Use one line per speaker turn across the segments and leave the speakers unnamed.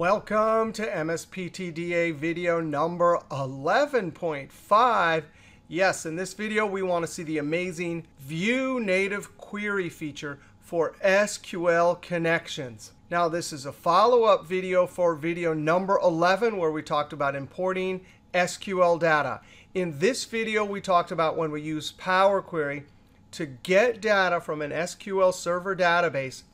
Welcome to MSPTDA video number 11.5. Yes, in this video, we want to see the amazing View Native Query feature for SQL connections. Now, this is a follow-up video for video number 11, where we talked about importing SQL data. In this video, we talked about when we use Power Query to get data from an SQL Server database,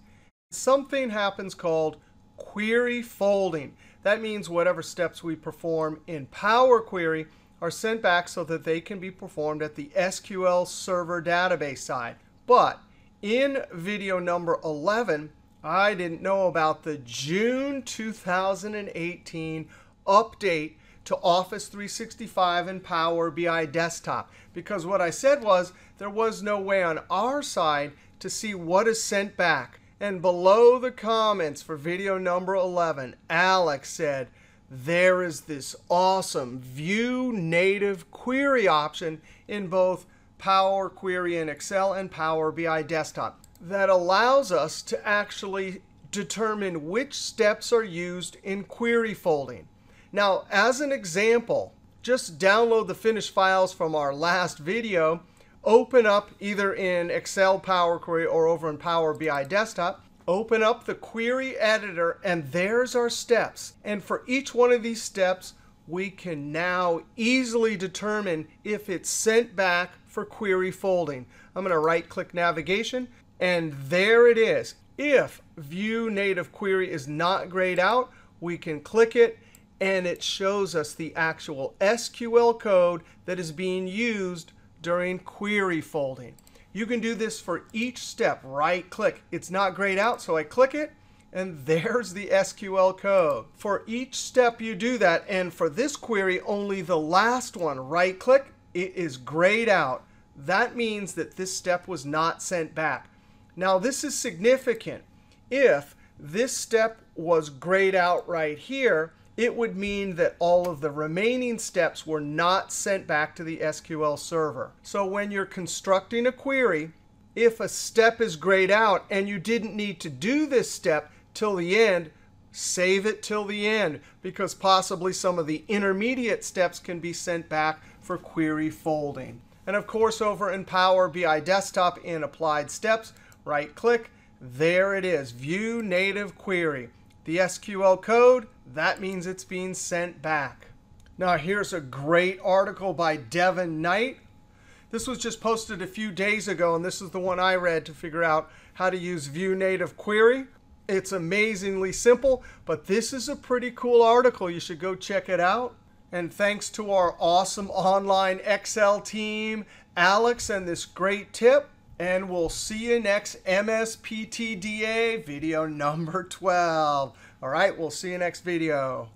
something happens called query folding. That means whatever steps we perform in Power Query are sent back so that they can be performed at the SQL Server database side. But in video number 11, I didn't know about the June 2018 update to Office 365 and Power BI Desktop. Because what I said was there was no way on our side to see what is sent back. And below the comments for video number 11, Alex said, there is this awesome View Native Query option in both Power Query in Excel and Power BI Desktop that allows us to actually determine which steps are used in query folding. Now, as an example, just download the finished files from our last video open up either in Excel Power Query or over in Power BI Desktop. Open up the query editor, and there's our steps. And for each one of these steps, we can now easily determine if it's sent back for query folding. I'm going to right-click navigation, and there it is. If View Native Query is not grayed out, we can click it, and it shows us the actual SQL code that is being used during query folding. You can do this for each step. Right click. It's not grayed out, so I click it. And there's the SQL code. For each step you do that, and for this query, only the last one, right click, it is grayed out. That means that this step was not sent back. Now this is significant. If this step was grayed out right here, it would mean that all of the remaining steps were not sent back to the SQL server. So when you're constructing a query, if a step is grayed out and you didn't need to do this step till the end, save it till the end, because possibly some of the intermediate steps can be sent back for query folding. And of course, over in Power BI Desktop in Applied Steps, right-click, there it is, View Native Query. The SQL code, that means it's being sent back. Now here's a great article by Devin Knight. This was just posted a few days ago, and this is the one I read to figure out how to use View Native Query. It's amazingly simple, but this is a pretty cool article. You should go check it out. And thanks to our awesome online Excel team, Alex, and this great tip. And we'll see you next MSPTDA video number 12. All right, we'll see you next video.